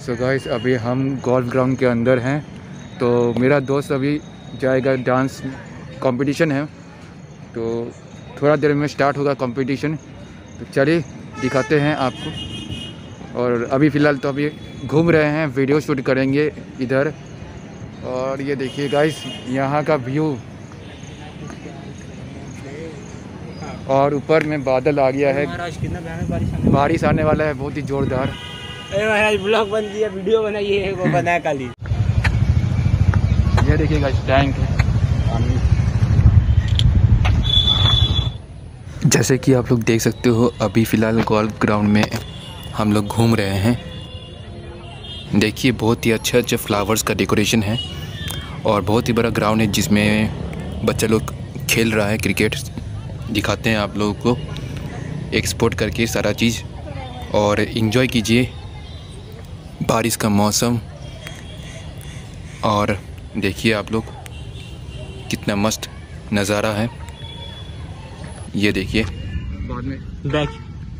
So guys अभी हम golf ground के अंदर हैं। तो मेरा दोस्त अभी जाएगा डांस कंपटीशन है। तो थोड़ा देर में स्टार्ट होगा कंपटीशन तो चलिए, दिखाते हैं आपको। और अभी फ़िलहाल तो अभी घूम रहे हैं वीडियो शूट करेंगे इधर। और ये देखिए गाइस यहाँ का व्यू और ऊपर में बादल आ गया है। बारिश आने वाला है। बहुत ही ज़ोरदार। ब्लॉग बन दिया वीडियो बनाइए वो बनाया कल ये देखिए गाइस टैंक है। जैसे कि आप लोग देख सकते हो अभी फ़िलहाल गोल्फ ग्राउंड में हम लोग घूम रहे हैं। देखिए बहुत ही अच्छा अच्छा फ्लावर्स का डेकोरेशन है और बहुत ही बड़ा ग्राउंड है जिसमें बच्चा लोग खेल रहा है क्रिकेट दिखाते हैं आप लोगों को एक्सपोर्ट करके सारा चीज़। और इन्जॉय कीजिए बारिश का मौसम। और देखिए आप लोग कितना मस्त नज़ारा है। ये देखिए। बाद में। बैक।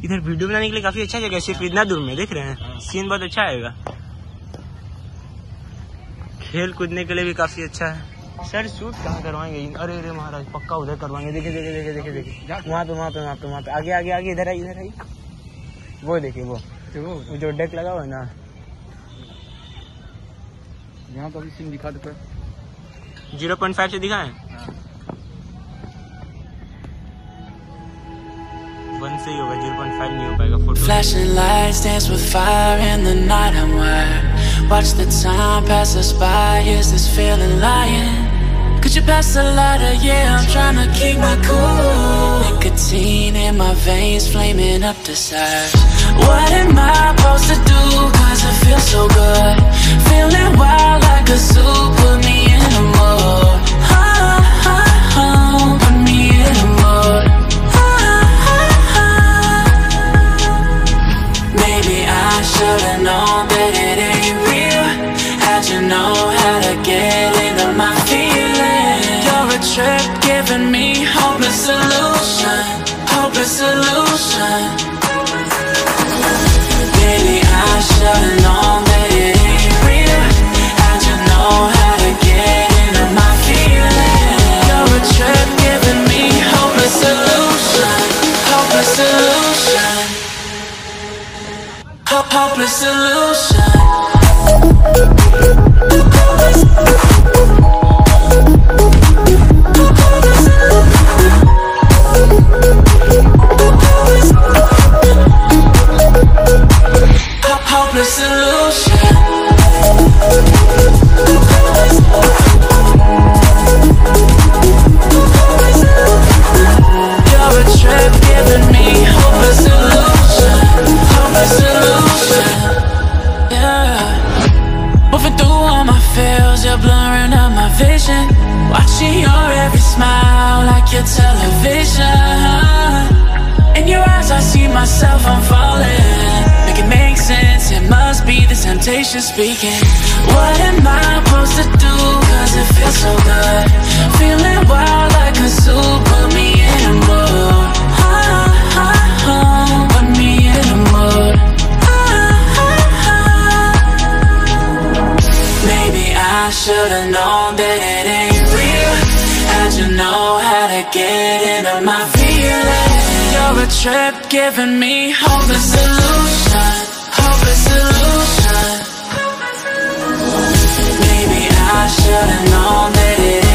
इधर वीडियो बनाने के लिए काफ़ी अच्छा जगह है सिर्फ़ इतना दूर में देख रहे हैं। सीन बहुत अच्छा आएगा। खेल कूदने के लिए भी काफ़ी अच्छा है। सर शूट कहाँ करवाएँगे? अरे अरे महाराज पक्का उधर करवाएँगे। देखे देखे देखे देखे देखे वहाँ पे वहाँ पे वहाँ पे वहाँ पे। आगे आगे आगे इधर आई इधर आई। वो देखिए वो। तो वो जो डेक लगा हुआ है ना। यहाँ का भी सीन दिखा देता ज़ीरो पॉइंट फाइव से दिखाएँ? ही। Flashing lights dance with fire in the night I'm wired. Watch the time pass us by Is this feeling lying? Could you pass the lighter? Yeah, I'm trying to keep my cool Nicotine in my veins Flaming up desires What am I supposed to do? Cause it feels so good Feeling wild like a zoo Maybe I should've known that it ain't real you know how to get into my feelings? You're a giving me hopeless Hopeless hopeless solution. Your television. In your eyes, I see myself, I'm falling. Make it make sense, it must be the temptation speaking. What am I supposed to do? Cause it feels so good. Feeling wild like a zoo, put me in a mood. You're a trip giving me hopeless solution. Hopeless solution. Maybe I should've known that it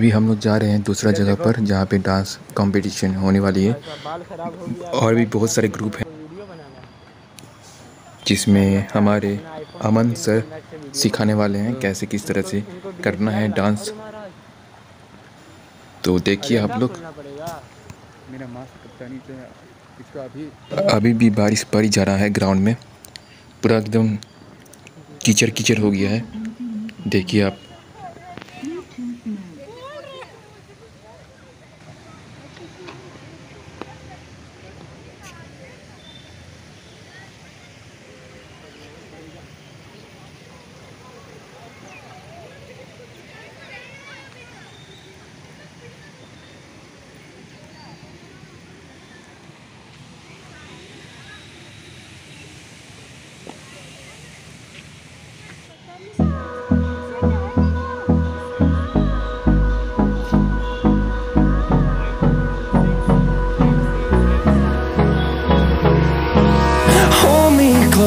अभी हम लोग जा रहे हैं दूसरा जगह पर, जहाँ पे डांस कंपटीशन होने वाली है। और भी बहुत सारे ग्रुप हैं, जिसमें हमारे अमन सर सिखाने वाले हैं कैसे किस तरह से करना है डांस तो देखिए आप लोग। अभी भी बारिश पड़ी जा रहा है ग्राउंड में। पूरा एकदम कीचड़ कीचड़ हो गया है। देखिए आप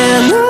and